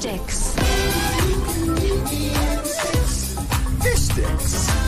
sticks. Fish sticks.